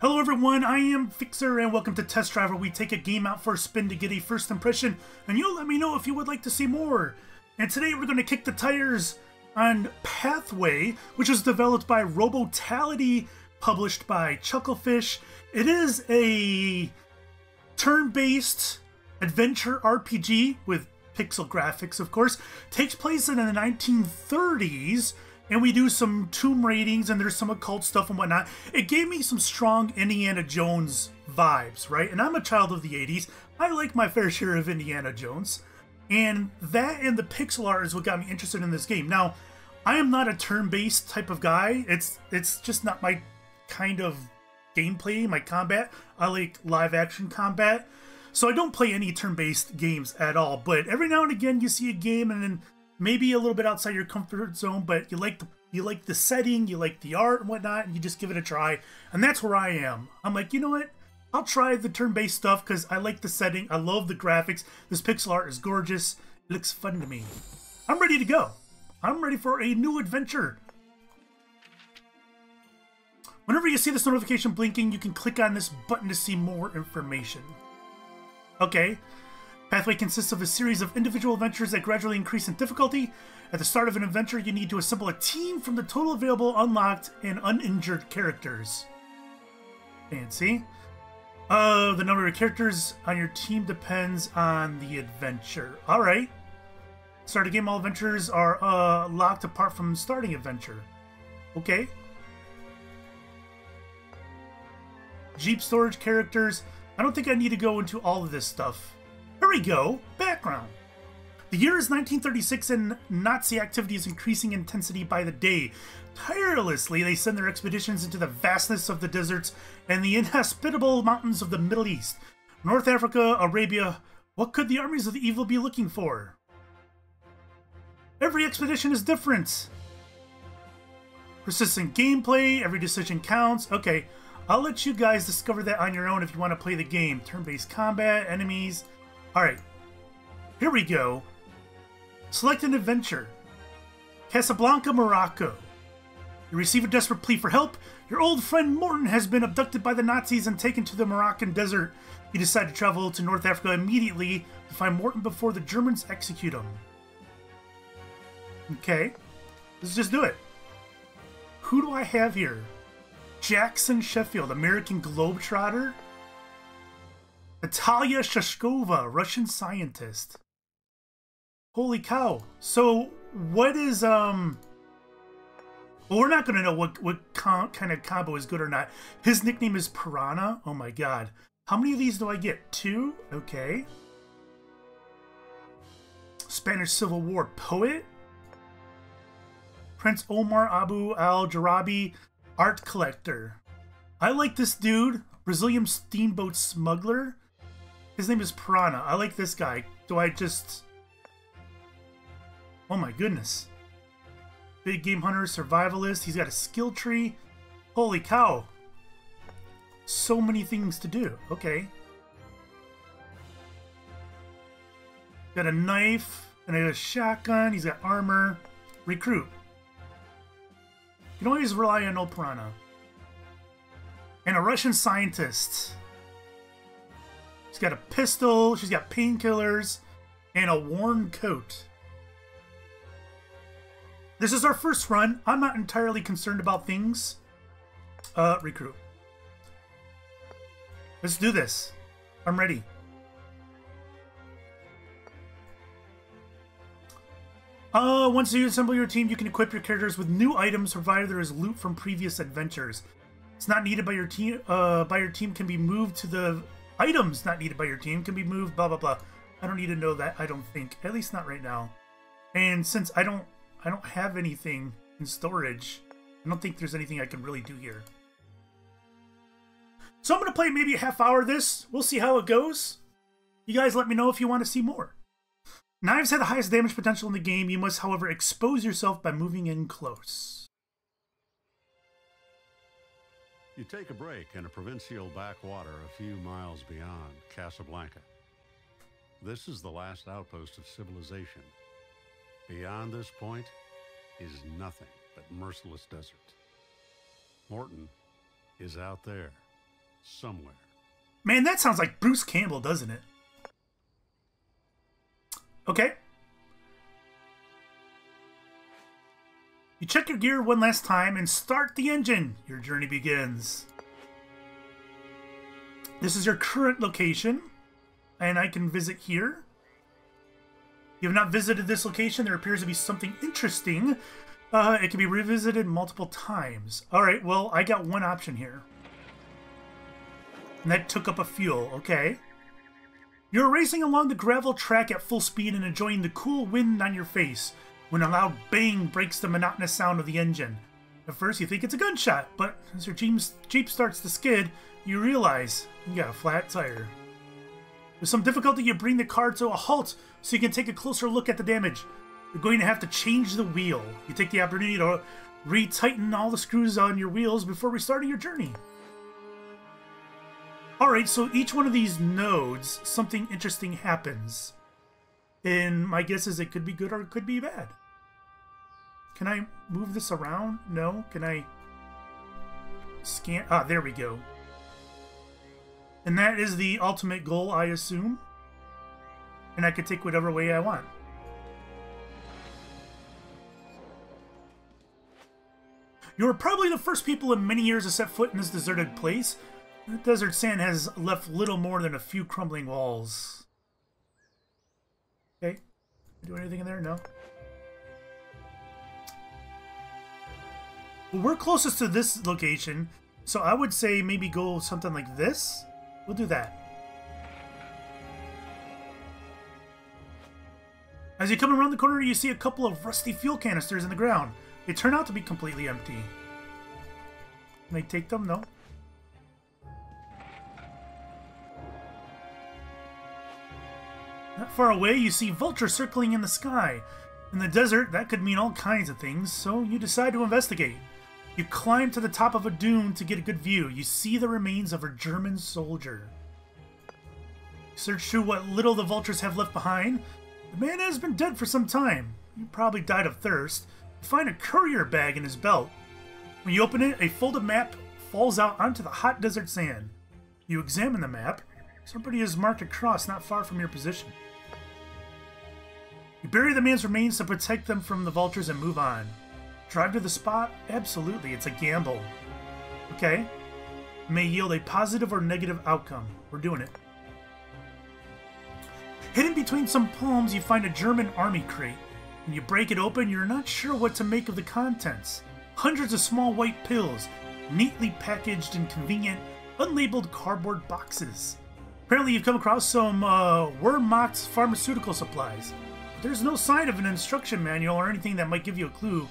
Hello everyone, I am Fixxxer and welcome to Test Drive where we take a game out for a spin to get a first impression and you'll let me know if you would like to see more. And today we're going to kick the tires on Pathway, which was developed by Robotality, published by Chucklefish. It is a turn-based adventure RPG with pixel graphics, of course. Takes place in the 1930s and we do some tomb raidings and there's some occult stuff and whatnot. It gave me some strong Indiana Jones vibes, right? And I'm a child of the 80s. I like my fair share of Indiana Jones. And that and the pixel art is what got me interested in this game. Now, I am not a turn-based type of guy. It's it's just not my kind of gameplay, my combat. I like live action combat. So I don't play any turn-based games at all. But every now and again you see a game and then maybe a little bit outside your comfort zone, but you like the you like the setting, you like the art and whatnot, and you just give it a try. And that's where I am. I'm like, you know what? I'll try the turn-based stuff because I like the setting. I love the graphics. This pixel art is gorgeous. It looks fun to me. I'm ready to go. I'm ready for a new adventure. Whenever you see this notification blinking, you can click on this button to see more information. Okay, Pathway consists of a series of individual adventures that gradually increase in difficulty. At the start of an adventure, you need to assemble a team from the total available unlocked and uninjured characters. Fancy. Uh, the number of characters on your team depends on the adventure. Alright. Start a game, all adventures are uh, locked apart from starting adventure. Okay. Jeep storage characters. I don't think I need to go into all of this stuff. Here we go. Background. The year is 1936 and Nazi activity is increasing intensity by the day. Tirelessly, they send their expeditions into the vastness of the deserts and the inhospitable mountains of the Middle East. North Africa, Arabia, what could the armies of the evil be looking for? Every expedition is different. Persistent gameplay, every decision counts. Okay, I'll let you guys discover that on your own if you want to play the game. Turn-based combat, enemies, Alright. Here we go. Select an adventure. Casablanca, Morocco. You receive a desperate plea for help. Your old friend Morton has been abducted by the Nazis and taken to the Moroccan desert. You decide to travel to North Africa immediately to find Morton before the Germans execute him. Okay. Let's just do it. Who do I have here? Jackson Sheffield, American Globetrotter? Natalia Shashkova, Russian scientist. Holy cow. So, what is, um... Well, we're not going to know what, what kind of combo is good or not. His nickname is Piranha. Oh my god. How many of these do I get? Two? Okay. Spanish Civil War poet. Prince Omar Abu al-Jarabi, art collector. I like this dude. Brazilian steamboat smuggler. His name is Piranha. I like this guy. Do I just... Oh my goodness. Big game hunter, survivalist. He's got a skill tree. Holy cow. So many things to do. Okay. Got a knife and a shotgun. He's got armor. Recruit. You can always rely on old Piranha. And a Russian scientist. She's got a pistol, she's got painkillers, and a worn coat. This is our first run. I'm not entirely concerned about things. Uh, recruit. Let's do this. I'm ready. Uh, once you assemble your team, you can equip your characters with new items provided there is loot from previous adventures. It's not needed by your team. Uh, by your team can be moved to the items not needed by your team can be moved, blah, blah, blah. I don't need to know that, I don't think. At least not right now. And since I don't I don't have anything in storage, I don't think there's anything I can really do here. So I'm going to play maybe a half hour this. We'll see how it goes. You guys let me know if you want to see more. Knives have the highest damage potential in the game. You must, however, expose yourself by moving in close. You take a break in a provincial backwater a few miles beyond Casablanca. This is the last outpost of civilization. Beyond this point is nothing but merciless desert. Morton is out there somewhere. Man, that sounds like Bruce Campbell, doesn't it? Okay. You check your gear one last time and start the engine. Your journey begins. This is your current location, and I can visit here. You have not visited this location. There appears to be something interesting. Uh, it can be revisited multiple times. All right, well, I got one option here. And that took up a fuel, okay. You're racing along the gravel track at full speed and enjoying the cool wind on your face when a loud bang breaks the monotonous sound of the engine. At first, you think it's a gunshot, but as your Jeep starts to skid, you realize you got a flat tire. With some difficulty, you bring the car to a halt so you can take a closer look at the damage. You're going to have to change the wheel. You take the opportunity to retighten all the screws on your wheels before restarting your journey. Alright, so each one of these nodes, something interesting happens. And my guess is it could be good or it could be bad. Can I move this around? No? Can I scan? Ah, there we go. And that is the ultimate goal, I assume. And I could take whatever way I want. You are probably the first people in many years to set foot in this deserted place. The desert sand has left little more than a few crumbling walls. Okay. Do anything in there? No. We're closest to this location, so I would say maybe go something like this. We'll do that. As you come around the corner, you see a couple of rusty fuel canisters in the ground. They turn out to be completely empty. Can I take them? No. Not far away, you see vultures circling in the sky. In the desert, that could mean all kinds of things, so you decide to investigate. You climb to the top of a dune to get a good view. You see the remains of a German soldier. Search through what little the vultures have left behind. The man has been dead for some time. He probably died of thirst. You find a courier bag in his belt. When you open it, a folded map falls out onto the hot desert sand. You examine the map. Somebody has marked a cross not far from your position. You bury the man's remains to protect them from the vultures and move on. Drive to the spot? Absolutely, it's a gamble. Okay. May yield a positive or negative outcome. We're doing it. Hidden between some palms, you find a German army crate. When you break it open, you're not sure what to make of the contents. Hundreds of small white pills, neatly packaged in convenient, unlabeled cardboard boxes. Apparently, you've come across some uh, Wehrmacht pharmaceutical supplies. But there's no sign of an instruction manual or anything that might give you a clue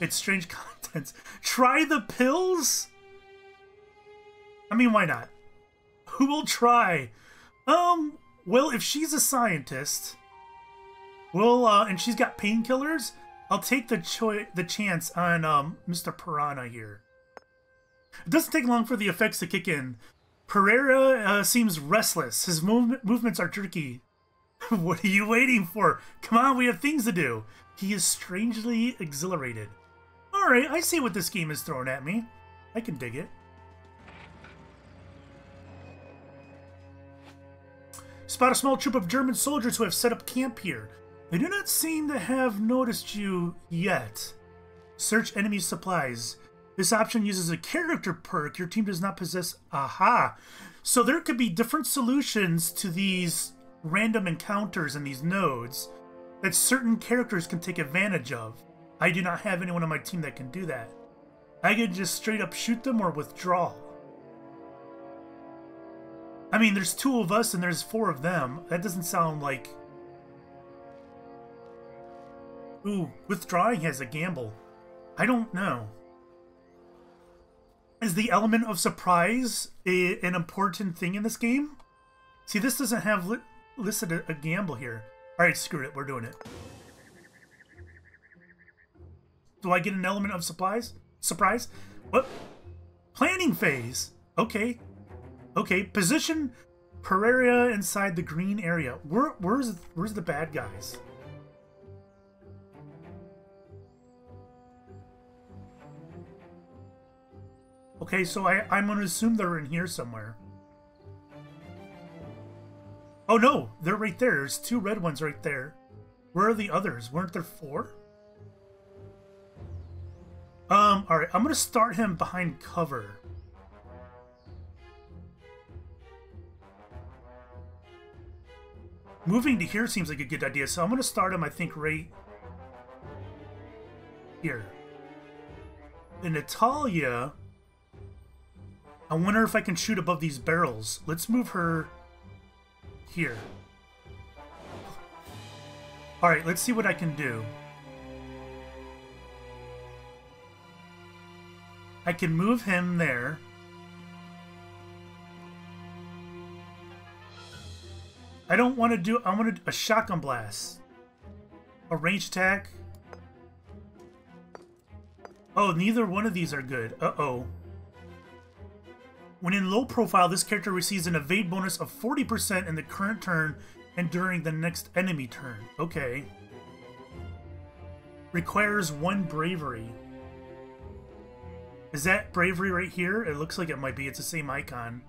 its strange contents. Try the pills? I mean, why not? Who will try? Um, well, if she's a scientist, well, uh, and she's got painkillers, I'll take the choi the chance on um, Mr. Piranha here. It doesn't take long for the effects to kick in. Pereira uh, seems restless. His mov movements are jerky. what are you waiting for? Come on, we have things to do. He is strangely exhilarated. Alright, I see what this game is throwing at me. I can dig it. Spot a small troop of German soldiers who have set up camp here. They do not seem to have noticed you yet. Search enemy supplies. This option uses a character perk your team does not possess. Aha! So there could be different solutions to these random encounters and these nodes that certain characters can take advantage of. I do not have anyone on my team that can do that. I can just straight up shoot them or withdraw. I mean, there's two of us and there's four of them. That doesn't sound like... Ooh, withdrawing has a gamble. I don't know. Is the element of surprise a, an important thing in this game? See, this doesn't have li listed a, a gamble here. Alright, screw it. We're doing it. Do I get an element of supplies? Surprise? What? Planning phase. Okay. Okay. Position Pereira inside the green area. Where, where's where's the bad guys? Okay, so I, I'm gonna assume they're in here somewhere. Oh no, they're right there. There's two red ones right there. Where are the others? Weren't there four? Um, alright, I'm gonna start him behind cover. Moving to here seems like a good idea, so I'm gonna start him, I think, right here. And Natalia... I wonder if I can shoot above these barrels. Let's move her here. Alright, let's see what I can do. I can move him there. I don't want to do... I want to, a shotgun blast. A range attack. Oh, neither one of these are good. Uh-oh. When in low profile, this character receives an evade bonus of 40% in the current turn and during the next enemy turn. Okay. Requires one bravery. Is that bravery right here? It looks like it might be. It's the same icon.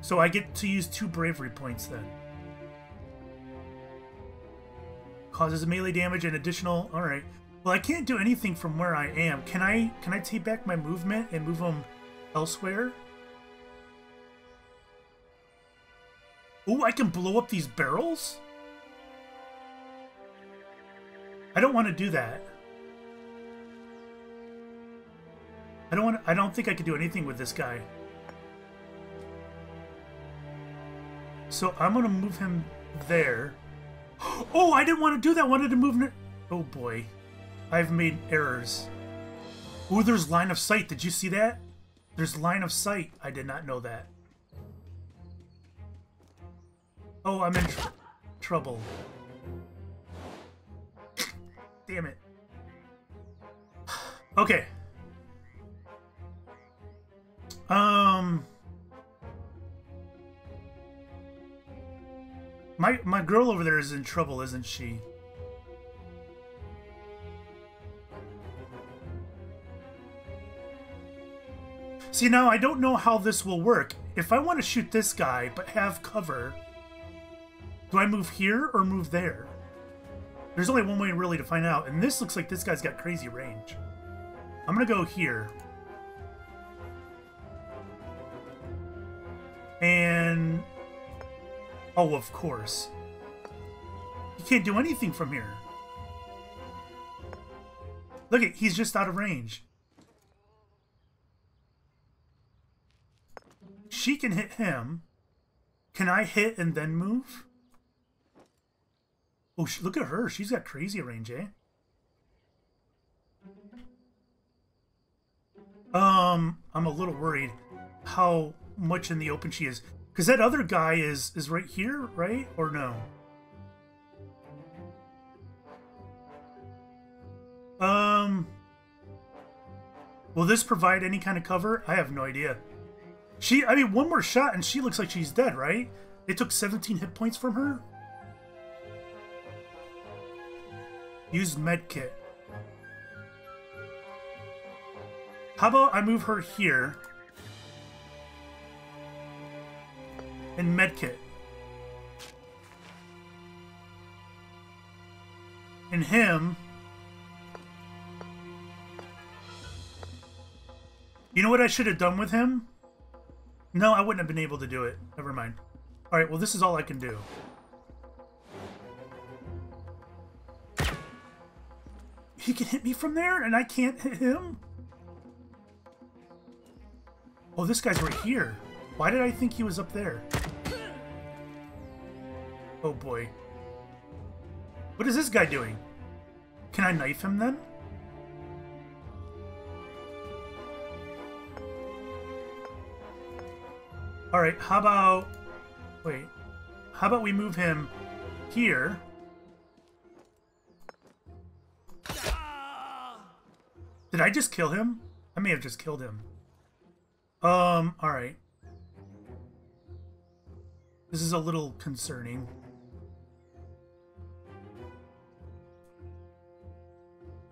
So I get to use two bravery points then. Causes melee damage and additional... Alright. Well, I can't do anything from where I am. Can I can I take back my movement and move them elsewhere? Oh, I can blow up these barrels? I don't want to do that. I don't want I don't think I could do anything with this guy. So I'm to move him there. Oh, I didn't want to do that. I wanted to move... Oh, boy. I've made errors. Oh, there's line of sight. Did you see that? There's line of sight. I did not know that. Oh, I'm in tr trouble. Damn it. Okay. Um... My my girl over there is in trouble, isn't she? See, now I don't know how this will work. If I want to shoot this guy, but have cover, do I move here or move there? There's only one way really to find out, and this looks like this guy's got crazy range. I'm gonna go here. And... Oh, of course. You can't do anything from here. Look at, he's just out of range. She can hit him. Can I hit and then move? Oh, look at her. She's got crazy range, eh? Um, I'm a little worried how much in the open she is. Because that other guy is, is right here, right? Or no? Um... Will this provide any kind of cover? I have no idea. She, I mean, one more shot and she looks like she's dead, right? They took 17 hit points from her? Use medkit. How about I move her here? And medkit. And him... You know what I should have done with him? No, I wouldn't have been able to do it. Never mind. Alright, well this is all I can do. He can hit me from there and I can't hit him? Oh, this guy's right here. Why did I think he was up there? Oh boy. What is this guy doing? Can I knife him then? Alright, how about... Wait. How about we move him here? Did I just kill him? I may have just killed him. Um, alright. This is a little concerning.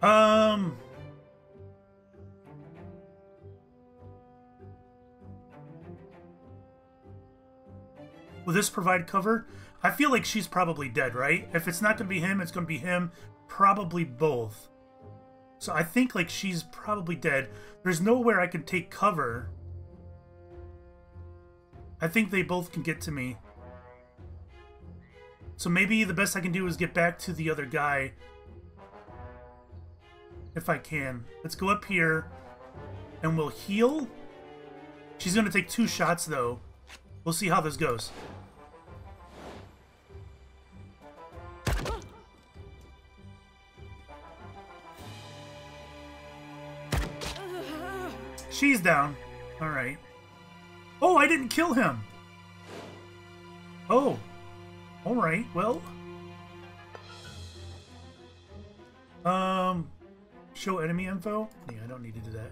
Um... Will this provide cover? I feel like she's probably dead, right? If it's not going to be him, it's going to be him. Probably both. So I think, like, she's probably dead. There's nowhere I can take cover. I think they both can get to me. So maybe the best I can do is get back to the other guy. If I can. Let's go up here. And we'll heal. She's going to take two shots, though. We'll see how this goes. She's down. Alright. Oh, I didn't kill him! Oh. Alright, well... Um... Show enemy info? Yeah, I don't need to do that.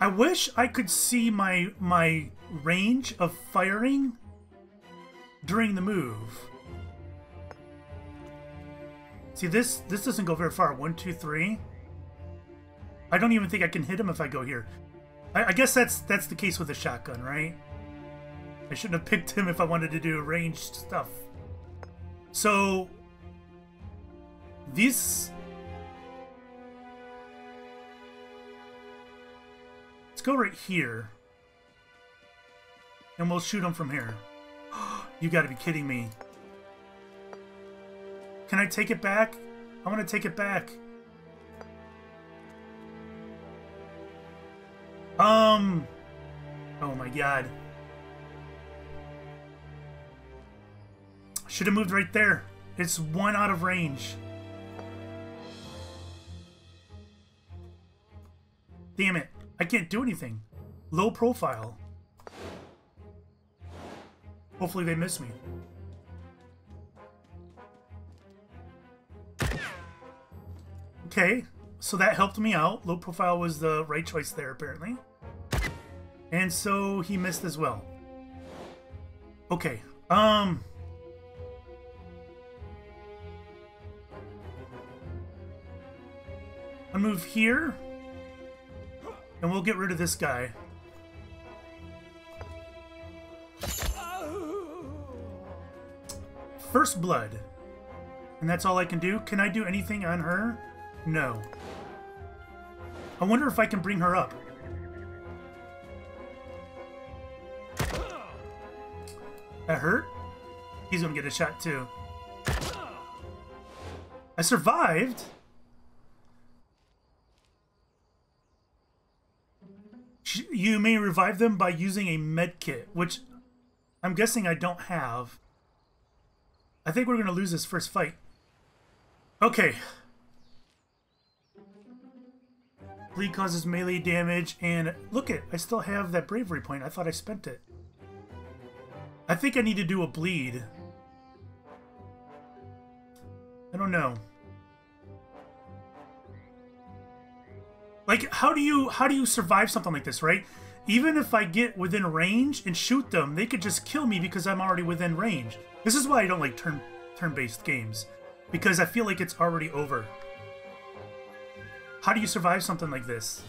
I wish I could see my my range of firing during the move. See, this this doesn't go very far. One, two, three. I don't even think I can hit him if I go here. I, I guess that's that's the case with the shotgun, right? I shouldn't have picked him if I wanted to do ranged stuff. So, this... Let's go right here. And we'll shoot him from here. you gotta be kidding me. Can I take it back? I want to take it back. Um... Oh my god. Should have moved right there. It's one out of range. Damn it. I can't do anything. Low profile. Hopefully they miss me. Okay, so that helped me out. Low profile was the right choice there, apparently. And so he missed as well. Okay, um... I'll move here. And we'll get rid of this guy. First blood. And that's all I can do? Can I do anything on her? No. I wonder if I can bring her up. That hurt? He's gonna get a shot too. I survived? You may revive them by using a med kit, which I'm guessing I don't have. I think we're to lose this first fight. Okay. Bleed causes melee damage, and look it, I still have that bravery point. I thought I spent it. I think I need to do a bleed. I don't know. Like, how do you how do you survive something like this, right? Even if I get within range and shoot them, they could just kill me because I'm already within range. This is why I don't like turn turn-based games. Because I feel like it's already over. How do you survive something like this?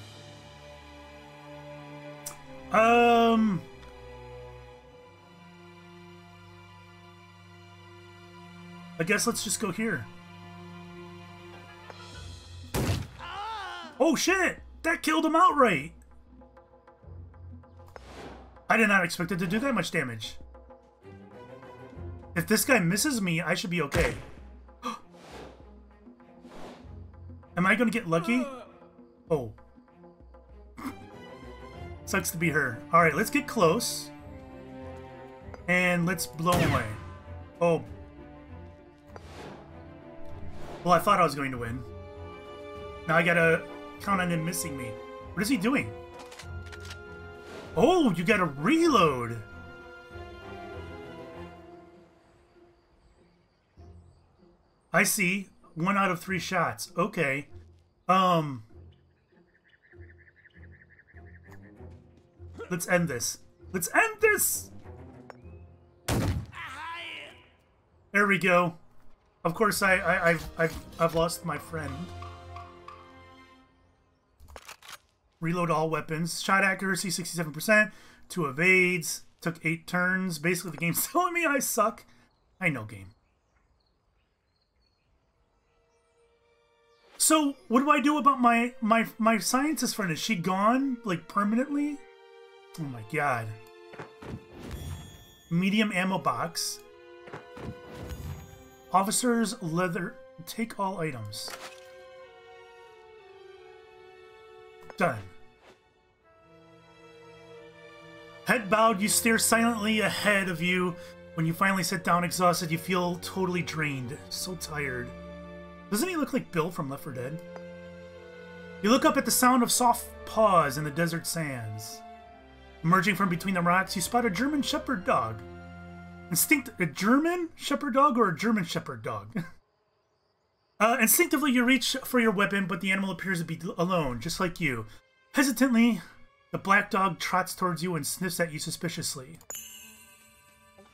Um... I guess let's just go here. Oh shit! That killed him outright! I did not expect it to do that much damage. If this guy misses me, I should be okay. Am I gonna get lucky? Uh. Oh. Sucks to be her. Alright, let's get close. And let's blow away. Oh. Well, I thought I was going to win. Now I gotta count on him missing me. What is he doing? Oh, you gotta reload! I see. One out of three shots. Okay. Um... Let's end this. Let's end this! There we go. Of course, I, I, I've, I've, I've lost my friend. Reload all weapons. Shot accuracy 67%. Two evades. Took eight turns. Basically, the game's telling me I suck. I know game. So, what do I do about my my my scientist friend? Is she gone like permanently? Oh my god. Medium ammo box. Officers leather take all items. Done. Head bowed, you stare silently ahead of you. When you finally sit down exhausted, you feel totally drained. So tired. Doesn't he look like Bill from Left 4 Dead? You look up at the sound of soft paws in the desert sands. Emerging from between the rocks, you spot a German Shepherd dog. Instinct a German Shepherd dog or a German Shepherd dog? uh, instinctively, you reach for your weapon, but the animal appears to be alone, just like you. Hesitantly, the black dog trots towards you and sniffs at you suspiciously.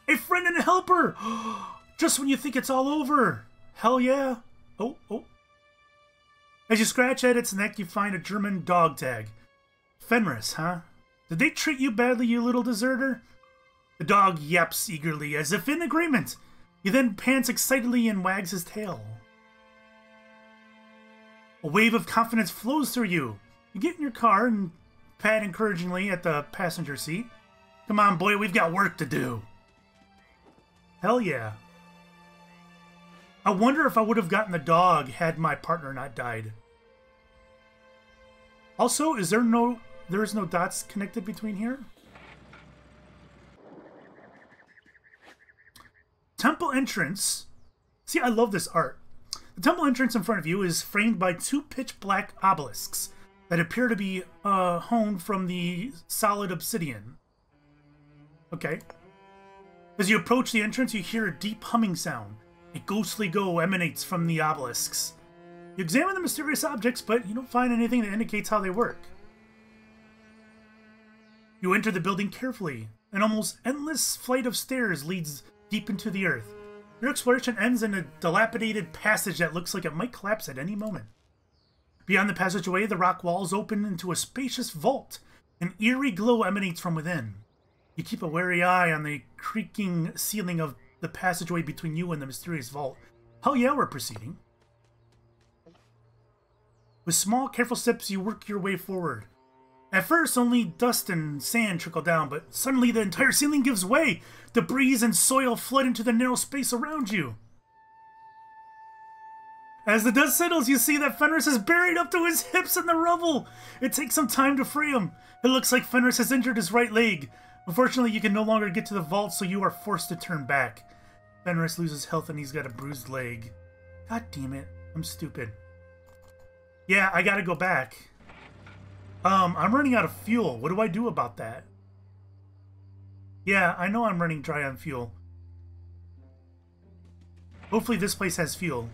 A friend and a helper! Just when you think it's all over! Hell yeah! Oh, oh. As you scratch at its neck, you find a German dog tag. Fenris, huh? Did they treat you badly, you little deserter? The dog yaps eagerly, as if in agreement. He then pants excitedly and wags his tail. A wave of confidence flows through you. You get in your car and pat encouragingly at the passenger seat. Come on, boy, we've got work to do. Hell yeah. I wonder if I would have gotten the dog had my partner not died. Also, is there no there is no dots connected between here? Temple entrance. See, I love this art. The temple entrance in front of you is framed by two pitch black obelisks that appear to be uh, honed from the solid obsidian. Okay. As you approach the entrance, you hear a deep humming sound. A ghostly glow emanates from the obelisks. You examine the mysterious objects, but you don't find anything that indicates how they work. You enter the building carefully. An almost endless flight of stairs leads deep into the earth. Your exploration ends in a dilapidated passage that looks like it might collapse at any moment. Beyond the passageway, the rock walls open into a spacious vault. An eerie glow emanates from within. You keep a wary eye on the creaking ceiling of the passageway between you and the mysterious vault. Hell yeah, we're proceeding. With small, careful steps, you work your way forward. At first, only dust and sand trickle down, but suddenly the entire ceiling gives way. Debris and soil flood into the narrow space around you. As the dust settles, you see that Fenris is buried up to his hips in the rubble. It takes some time to free him. It looks like Fenris has injured his right leg. Unfortunately, you can no longer get to the vault, so you are forced to turn back. Fenris loses health and he's got a bruised leg. God damn it. I'm stupid. Yeah, I gotta go back. Um, I'm running out of fuel. What do I do about that? Yeah, I know I'm running dry on fuel. Hopefully this place has fuel.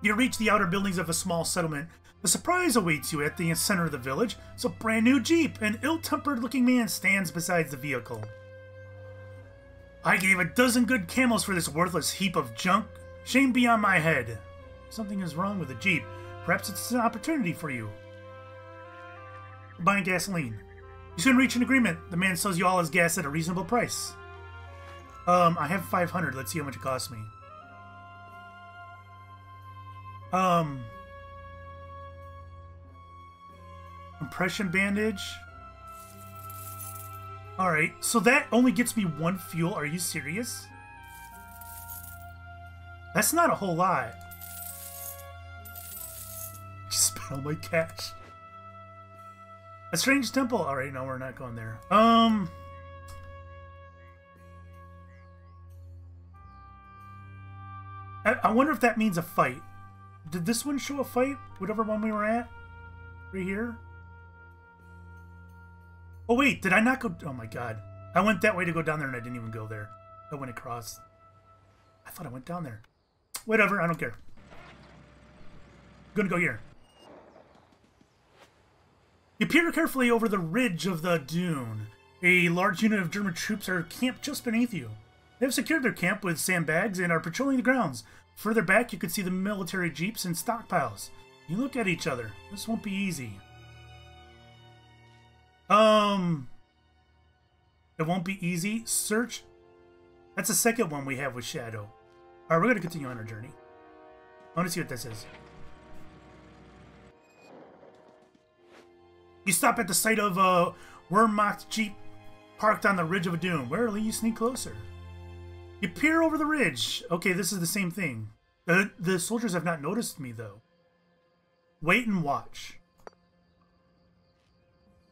You reach the outer buildings of a small settlement. A surprise awaits you at the center of the village. It's a brand new Jeep. An ill-tempered looking man stands beside the vehicle. I gave a dozen good camels for this worthless heap of junk. Shame be on my head. Something is wrong with the Jeep. Perhaps it's an opportunity for you. Buying gasoline. You soon reach an agreement. The man sells you all his gas at a reasonable price. Um, I have 500. Let's see how much it costs me. Um, compression bandage. Alright, so that only gets me one fuel. Are you serious? That's not a whole lot. Just spent all my cash. A strange temple. Alright, no, we're not going there. Um... I, I wonder if that means a fight. Did this one show a fight? Whatever one we were at? Right here? Oh wait, did I not go... Oh my god. I went that way to go down there and I didn't even go there. I went across. I thought I went down there. Whatever, I don't care. I'm gonna go here. You peer carefully over the ridge of the dune. A large unit of German troops are camped just beneath you. They have secured their camp with sandbags and are patrolling the grounds. Further back, you can see the military jeeps and stockpiles. You look at each other. This won't be easy. Um, it won't be easy. Search. That's the second one we have with Shadow. All right, we're gonna continue on our journey. I want to see what this is. You stop at the sight of a Wehrmacht jeep parked on the ridge of a dune. Warily, you sneak closer. You peer over the ridge. Okay, this is the same thing. The, the soldiers have not noticed me, though. Wait and watch.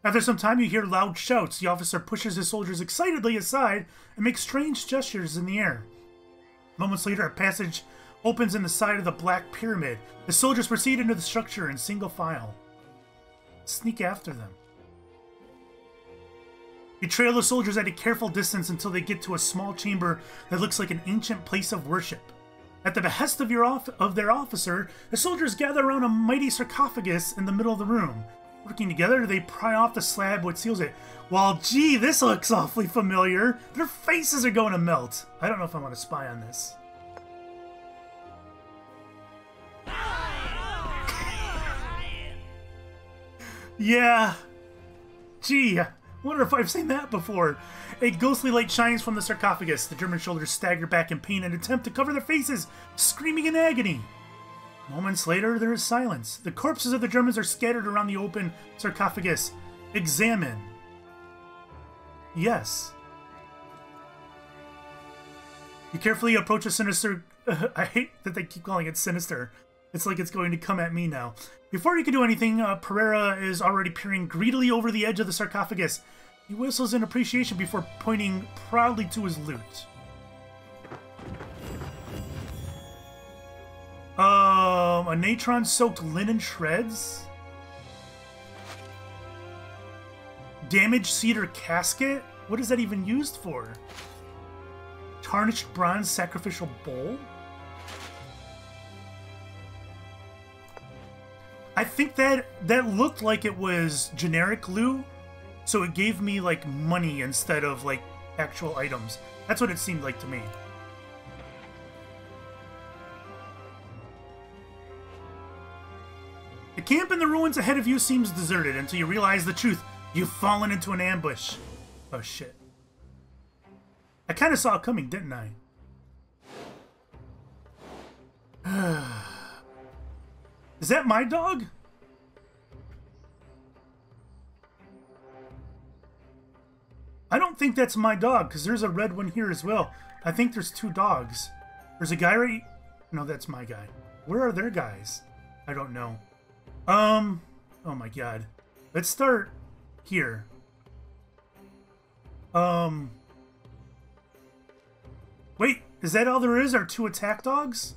After some time, you hear loud shouts. The officer pushes his soldiers excitedly aside and makes strange gestures in the air. Moments later, a passage opens in the side of the Black Pyramid. The soldiers proceed into the structure in single file. Sneak after them. You trail the soldiers at a careful distance until they get to a small chamber that looks like an ancient place of worship. At the behest of, your of their officer, the soldiers gather around a mighty sarcophagus in the middle of the room. Working together, they pry off the slab which seals it. While, gee, this looks awfully familiar. Their faces are going to melt. I don't know if I want to spy on this. yeah. Gee, Wonder if I've seen that before. A ghostly light shines from the sarcophagus. The German soldiers stagger back in pain and attempt to cover their faces, screaming in agony. Moments later, there is silence. The corpses of the Germans are scattered around the open sarcophagus. Examine. Yes. You carefully approach a sinister. Uh, I hate that they keep calling it sinister. It's like it's going to come at me now. Before he can do anything, uh, Pereira is already peering greedily over the edge of the sarcophagus. He whistles in appreciation before pointing proudly to his loot. Um, a natron-soaked linen shreds? Damaged cedar casket? What is that even used for? Tarnished bronze sacrificial bowl? I think that that looked like it was generic loot, so it gave me like money instead of like actual items. That's what it seemed like to me. The camp in the ruins ahead of you seems deserted until you realize the truth. You've fallen into an ambush. Oh shit. I kind of saw it coming, didn't I? Is that my dog? I don't think that's my dog, because there's a red one here as well. I think there's two dogs. There's a guy right... No, that's my guy. Where are their guys? I don't know. Um... Oh my god. Let's start here. Um... Wait, is that all there is? Are two attack dogs?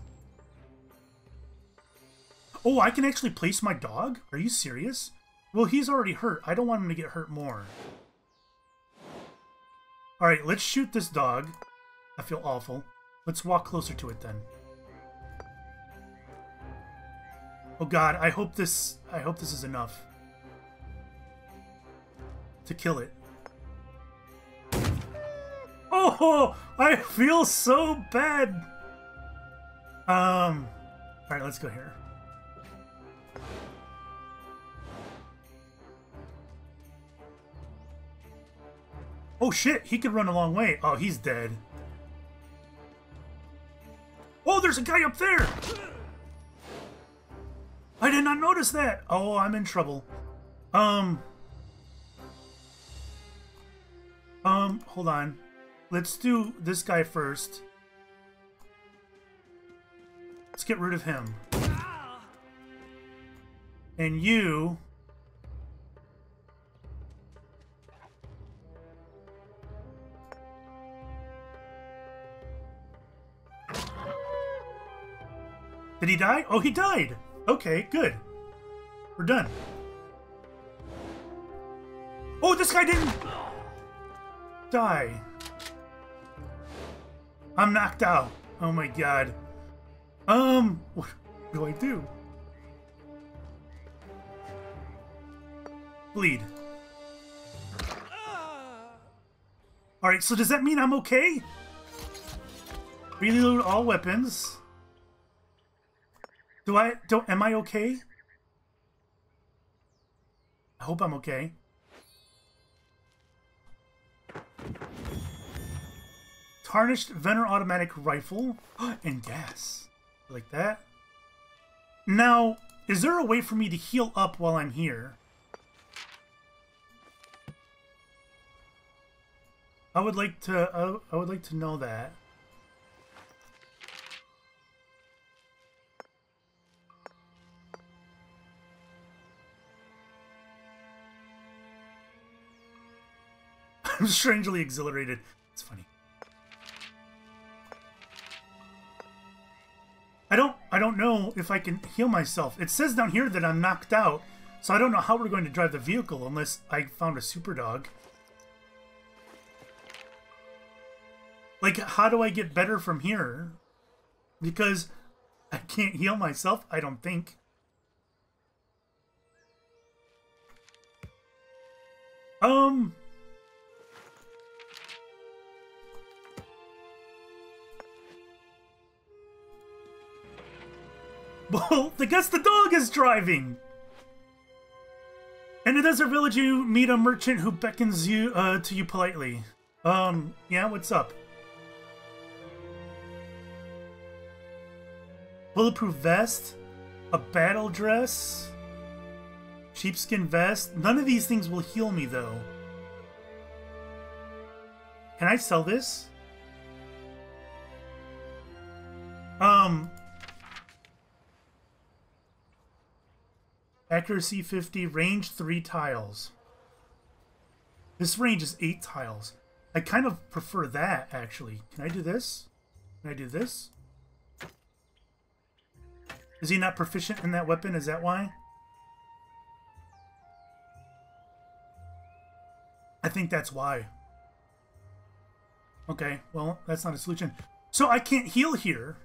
Oh, I can actually place my dog? Are you serious? Well, he's already hurt. I don't want him to get hurt more. Alright, let's shoot this dog. I feel awful. Let's walk closer to it then. Oh god, I hope this I hope this is enough. To kill it. Oh, I feel so bad. Um, all right, let's go here. Oh shit, he could run a long way. Oh, he's dead. Oh, there's a guy up there! I did not notice that! Oh, I'm in trouble. Um... Um, hold on. Let's do this guy first. Let's get rid of him. And you... Did he die? Oh, he died! Okay, good. We're done. Oh, this guy didn't die. I'm knocked out. Oh my god. Um, what do I do? Bleed. Alright, so does that mean I'm okay? Reload all weapons. Do I don't am I okay? I hope I'm okay. Tarnished Venner automatic rifle and gas. Like that. Now, is there a way for me to heal up while I'm here? I would like to I would like to know that. I'm strangely exhilarated. It's funny. I don't I don't know if I can heal myself. It says down here that I'm knocked out, so I don't know how we're going to drive the vehicle unless I found a super dog. Like, how do I get better from here? Because I can't heal myself, I don't think. Um... Well, I guess the dog is driving! In the desert village, you meet a merchant who beckons you uh, to you politely. Um, yeah, what's up? Bulletproof vest, a battle dress, sheepskin vest. None of these things will heal me, though. Can I sell this? Um, Accuracy 50, range 3 tiles. This range is 8 tiles. I kind of prefer that, actually. Can I do this? Can I do this? Is he not proficient in that weapon? Is that why? I think that's why. Okay, well, that's not a solution. So I can't heal here.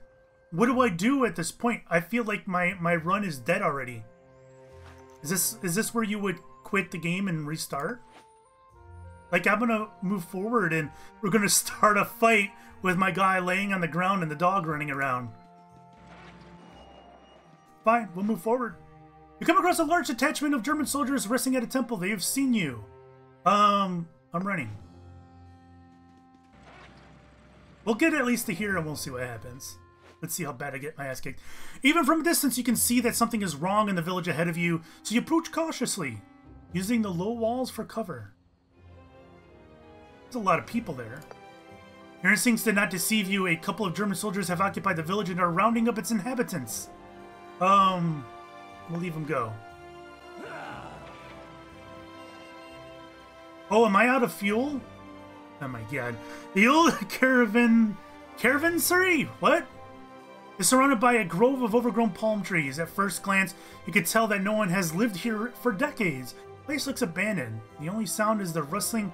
What do I do at this point? I feel like my, my run is dead already. Is this is this where you would quit the game and restart? Like I'm gonna move forward and we're gonna start a fight with my guy laying on the ground and the dog running around. Fine, we'll move forward. You come across a large detachment of German soldiers resting at a temple. They have seen you. Um, I'm running. We'll get at least to here and we'll see what happens. Let's see how bad I get my ass kicked. Even from a distance, you can see that something is wrong in the village ahead of you, so you approach cautiously, using the low walls for cover. There's a lot of people there. Your instincts did not deceive you. A couple of German soldiers have occupied the village and are rounding up its inhabitants. Um, we'll leave them go. Oh, am I out of fuel? Oh my god. The old caravan... caravan Caravanserai? What? Is surrounded by a grove of overgrown palm trees. At first glance, you could tell that no one has lived here for decades. The place looks abandoned. The only sound is the rustling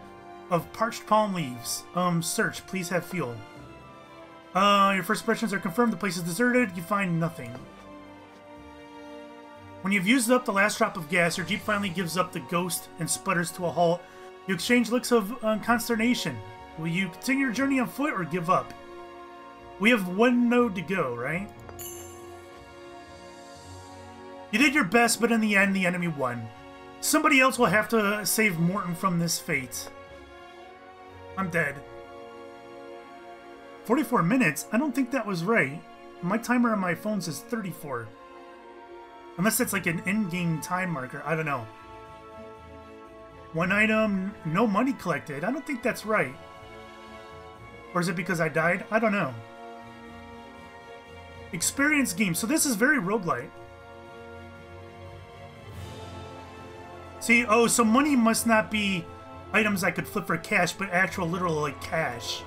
of parched palm leaves. Um, search. Please have fuel. Uh, your first impressions are confirmed. The place is deserted. You find nothing. When you've used up the last drop of gas, your jeep finally gives up the ghost and sputters to a halt. You exchange looks of uh, consternation. Will you continue your journey on foot or give up? We have one node to go, right? You did your best, but in the end, the enemy won. Somebody else will have to save Morton from this fate. I'm dead. 44 minutes? I don't think that was right. My timer on my phone says 34. Unless that's like an in-game time marker. I don't know. One item, no money collected. I don't think that's right. Or is it because I died? I don't know. Experience game. So this is very roguelite. See, oh, so money must not be items I could flip for cash, but actual literal, like, cash.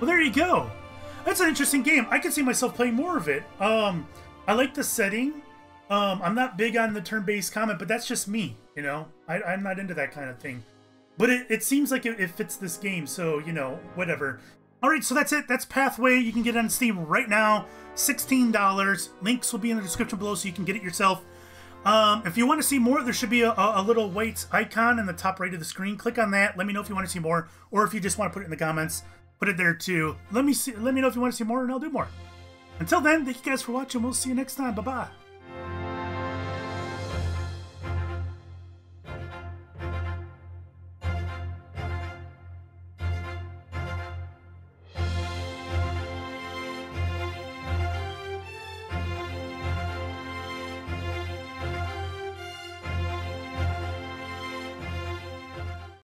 Well, there you go. That's an interesting game. I can see myself playing more of it. Um, I like the setting. Um, I'm not big on the turn-based combat, but that's just me, you know? I, am not into that kind of thing. But it, it seems like it, it fits this game, so, you know, whatever. Alright, so that's it. That's Pathway. You can get it on Steam right now. $16. Links will be in the description below so you can get it yourself. Um, if you want to see more, there should be a, a, little white icon in the top right of the screen. Click on that. Let me know if you want to see more, or if you just want to put it in the comments, put it there too. Let me see. Let me know if you want to see more, and I'll do more. Until then, thank you guys for watching. We'll see you next time. Bye bye.